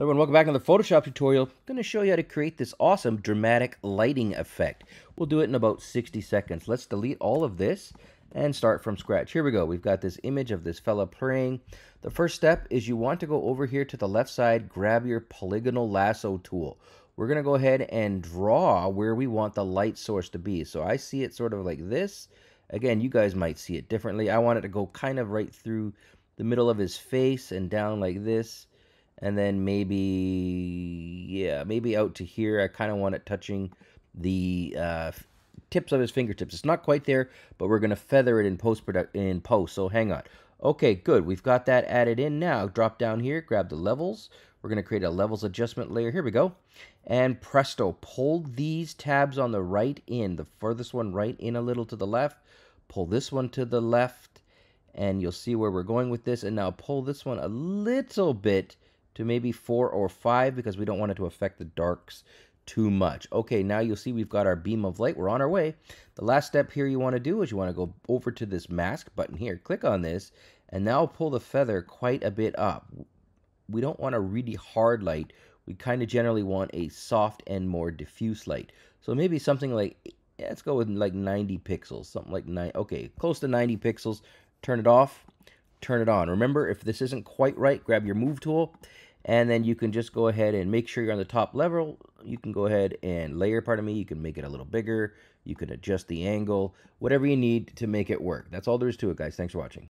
Everyone, welcome back to the Photoshop tutorial. I'm going to show you how to create this awesome dramatic lighting effect. We'll do it in about 60 seconds. Let's delete all of this and start from scratch. Here we go. We've got this image of this fella praying. The first step is you want to go over here to the left side, grab your polygonal lasso tool. We're going to go ahead and draw where we want the light source to be. So I see it sort of like this. Again, you guys might see it differently. I want it to go kind of right through the middle of his face and down like this and then maybe yeah maybe out to here i kind of want it touching the uh, tips of his fingertips. It's not quite there but we're going to feather it in post product in post so hang on. Okay good we've got that added in now. Drop down here grab the levels. We're going to create a levels adjustment layer here we go. And presto pull these tabs on the right in the furthest one right in a little to the left. Pull this one to the left and you'll see where we're going with this and now pull this one a little bit to maybe four or five because we don't want it to affect the darks too much. Okay, now you'll see we've got our beam of light. We're on our way. The last step here you want to do is you want to go over to this mask button here. Click on this and now pull the feather quite a bit up. We don't want a really hard light. We kind of generally want a soft and more diffuse light. So maybe something like, yeah, let's go with like 90 pixels, something like nine. Okay, close to 90 pixels. Turn it off turn it on. Remember, if this isn't quite right, grab your move tool, and then you can just go ahead and make sure you're on the top level. You can go ahead and layer, part of me, you can make it a little bigger, you can adjust the angle, whatever you need to make it work. That's all there is to it, guys. Thanks for watching.